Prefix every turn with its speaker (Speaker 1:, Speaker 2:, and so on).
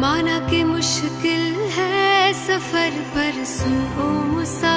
Speaker 1: माना कि मुश्किल है सफ़र पर सुनो मुसा